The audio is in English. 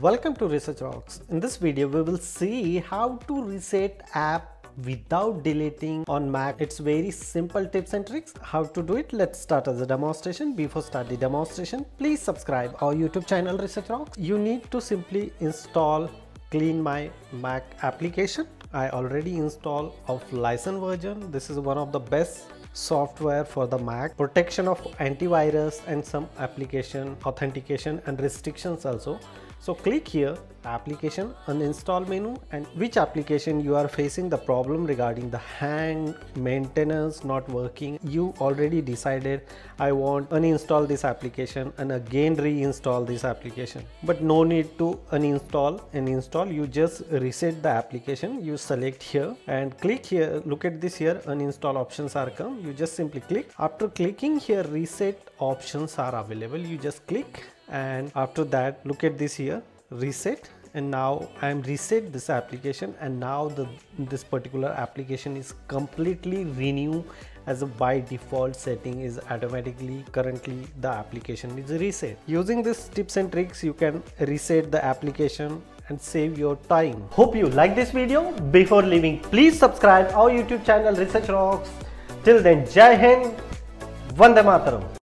Welcome to Research Rocks. In this video, we will see how to reset app without deleting on Mac. It's very simple tips and tricks. How to do it? Let's start as a demonstration. Before start the demonstration, please subscribe our YouTube channel Research Rocks. You need to simply install Clean My Mac application. I already installed of license version. This is one of the best software for the Mac, protection of antivirus and some application authentication and restrictions also. So click here application uninstall menu and which application you are facing the problem regarding the hang maintenance not working. You already decided I want uninstall this application and again reinstall this application. But no need to uninstall and install. You just reset the application. You select here and click here. Look at this here. Uninstall options are come. You just simply click. After clicking here reset options are available. You just click and after that look at this here reset and now I am reset this application and now the this particular application is completely renew as a by default setting is automatically currently the application is reset. Using these tips and tricks you can reset the application and save your time. Hope you like this video. Before leaving please subscribe our youtube channel research rocks. Till then jai hind vande mataram